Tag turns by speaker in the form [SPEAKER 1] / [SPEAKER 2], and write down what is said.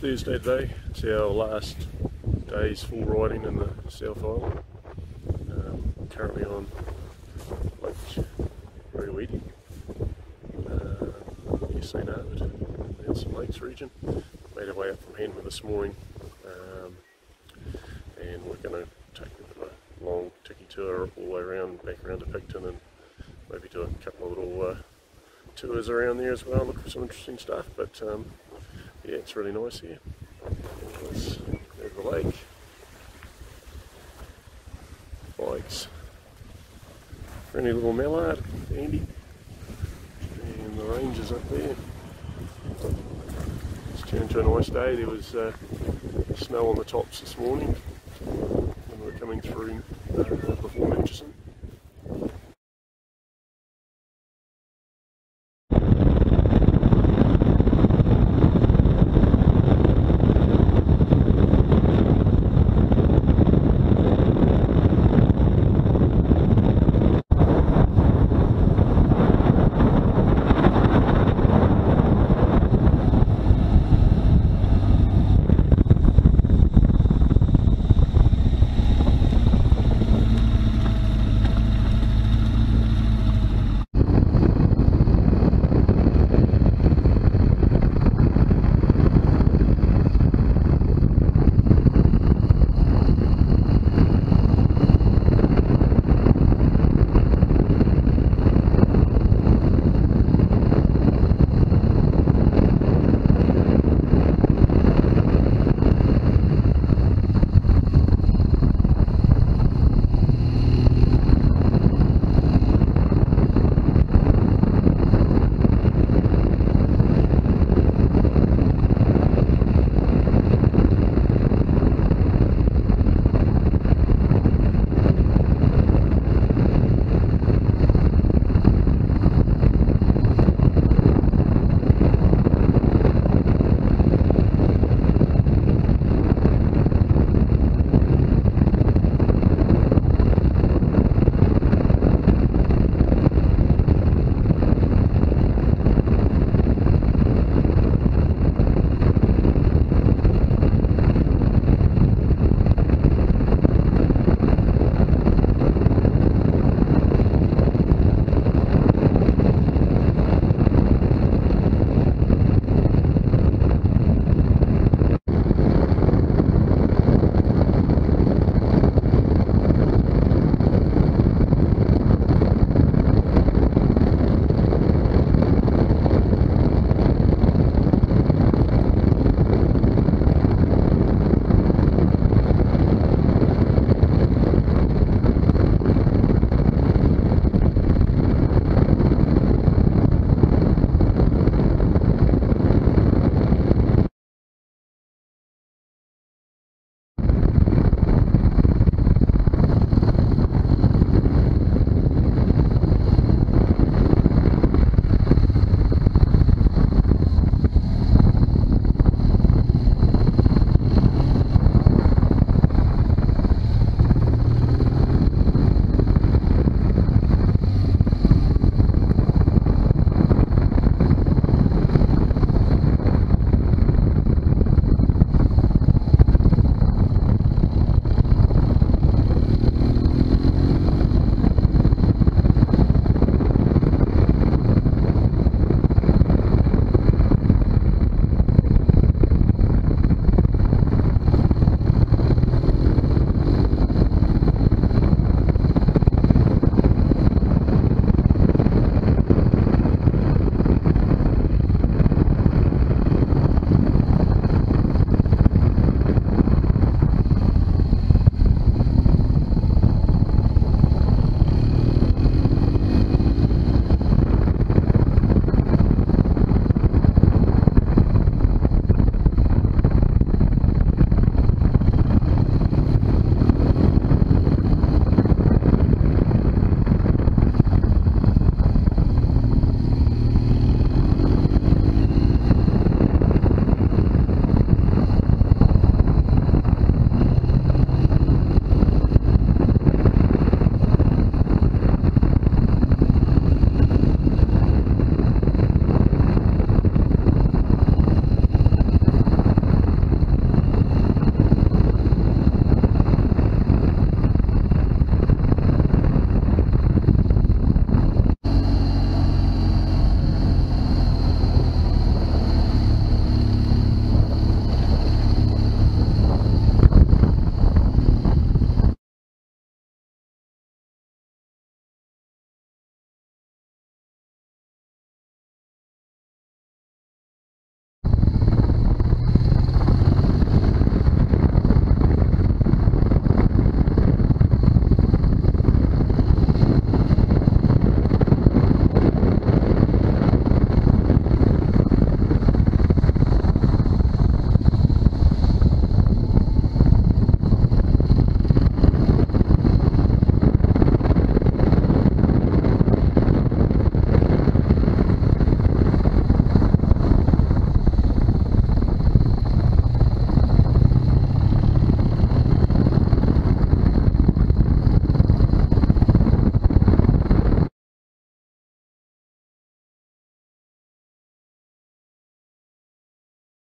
[SPEAKER 1] Thursday today. It's our last day's full riding in the South Island. Um, currently on Lake Rotoiti, uh, near St the Nelson Lakes region. Made our way up from Hanmer this morning, um, and we're going to take a bit of a long, ticky tour all the way around, back around to Picton, and maybe do a couple of little uh, tours around there as well, look for some interesting stuff. But um, yeah, it's really nice here. There's, the lake. Bikes. Friendly little mallard, Andy. And the ranges up there. It's turned to a nice day. There was uh, snow on the tops this morning when we were coming through uh, before Murchison.